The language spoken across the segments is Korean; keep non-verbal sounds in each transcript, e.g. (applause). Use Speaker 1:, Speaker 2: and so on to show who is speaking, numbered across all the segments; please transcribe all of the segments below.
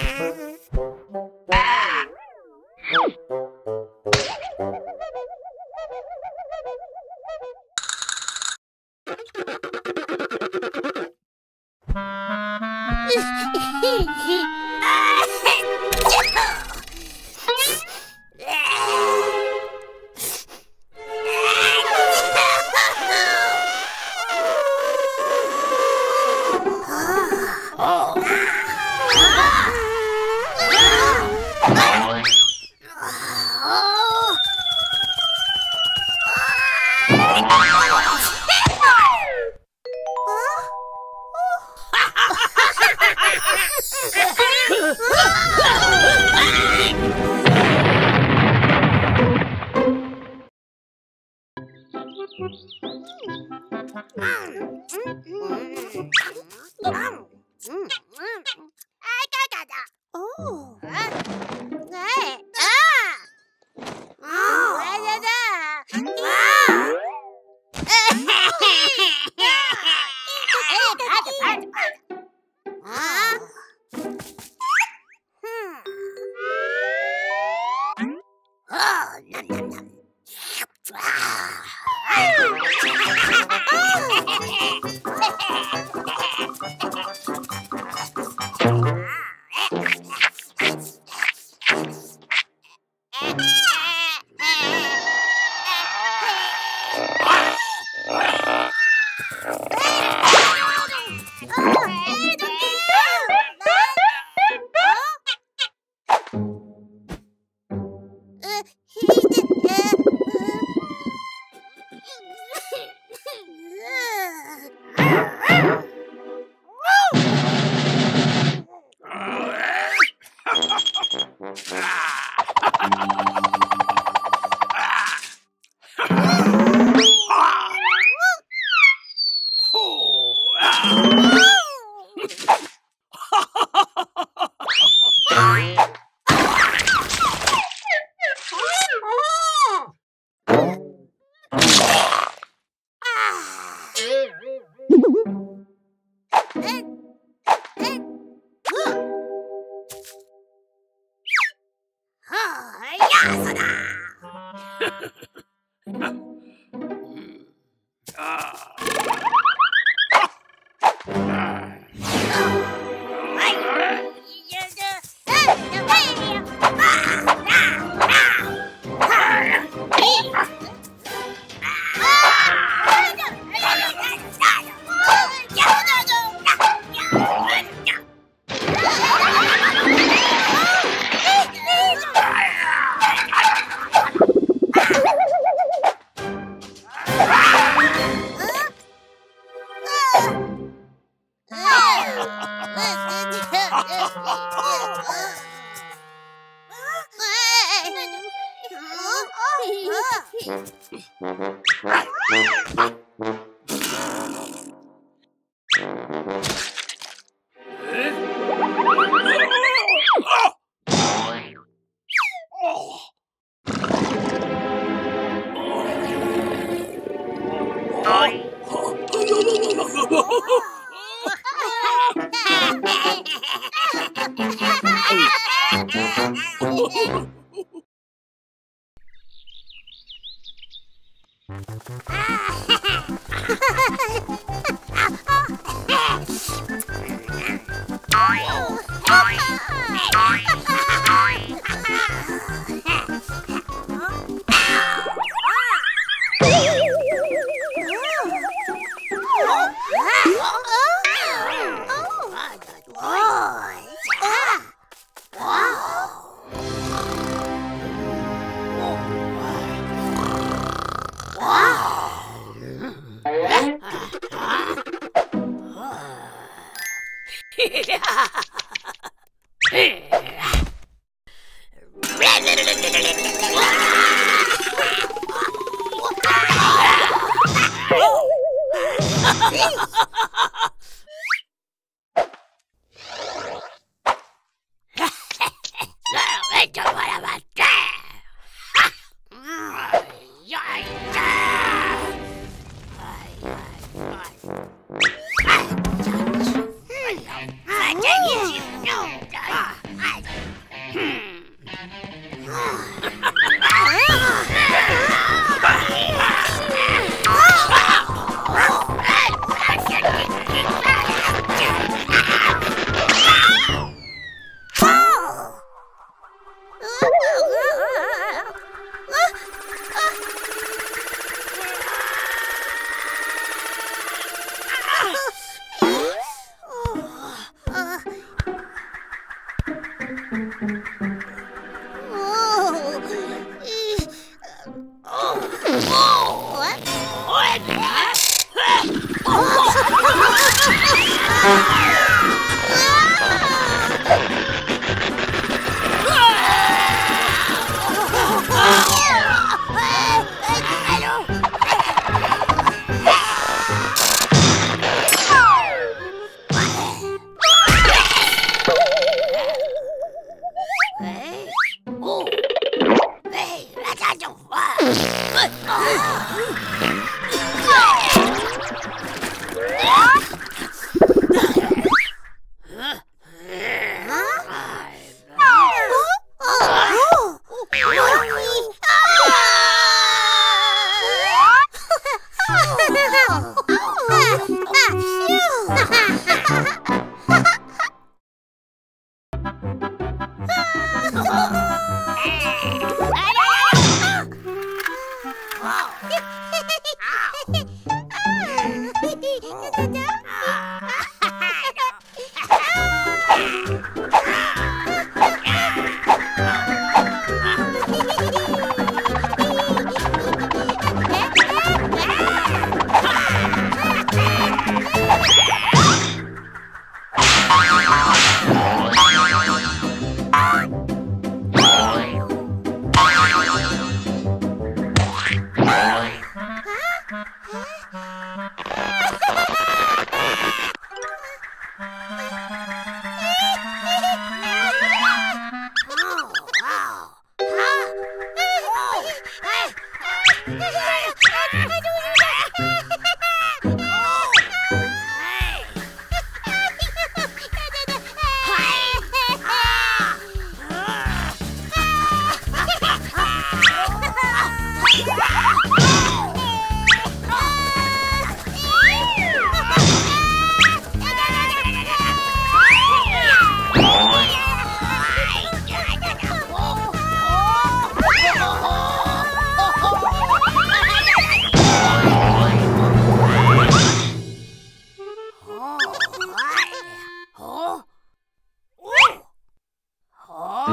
Speaker 1: Bye. (laughs) Bye.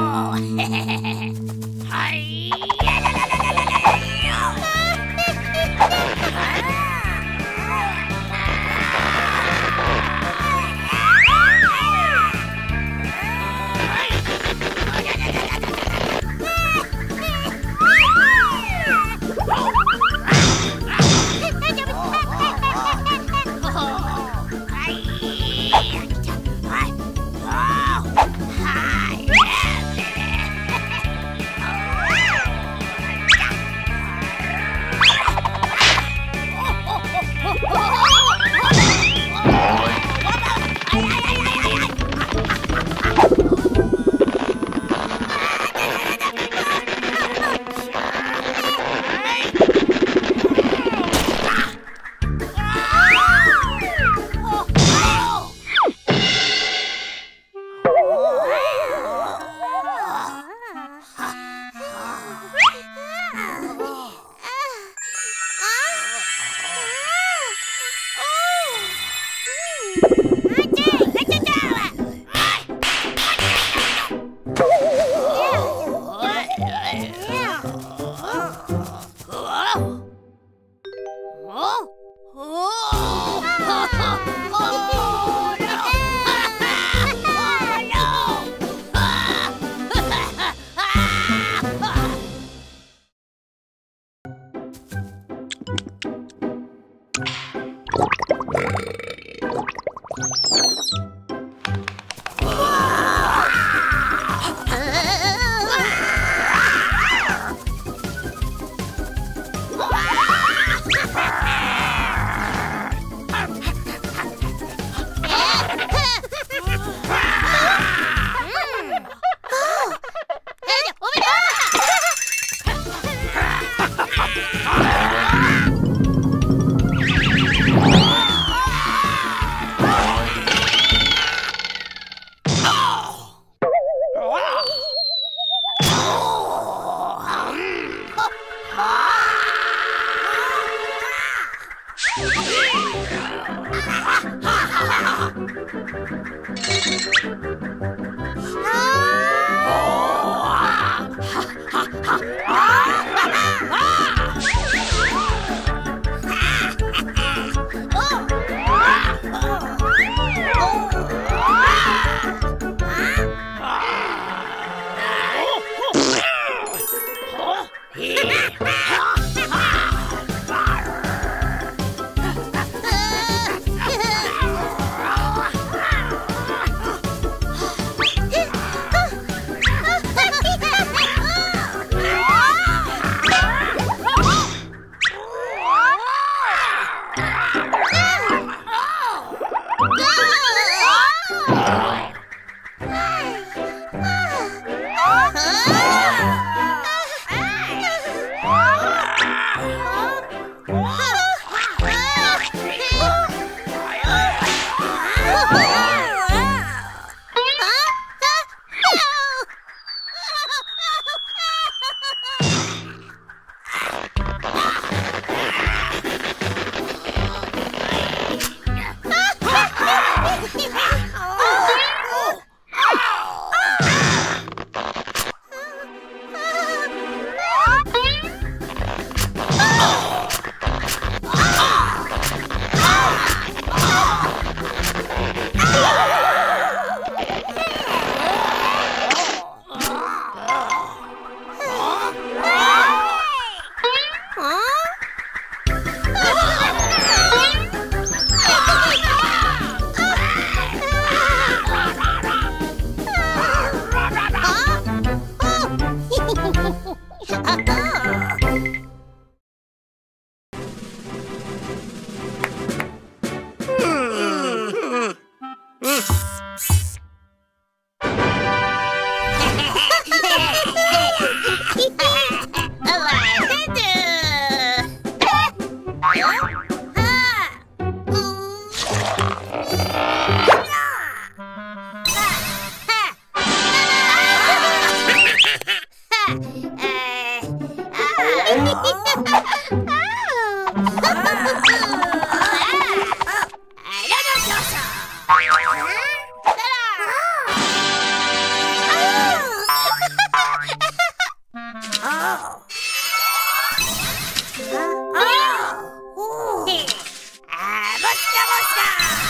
Speaker 1: 아, 아! 啊 (laughs) Namaskar!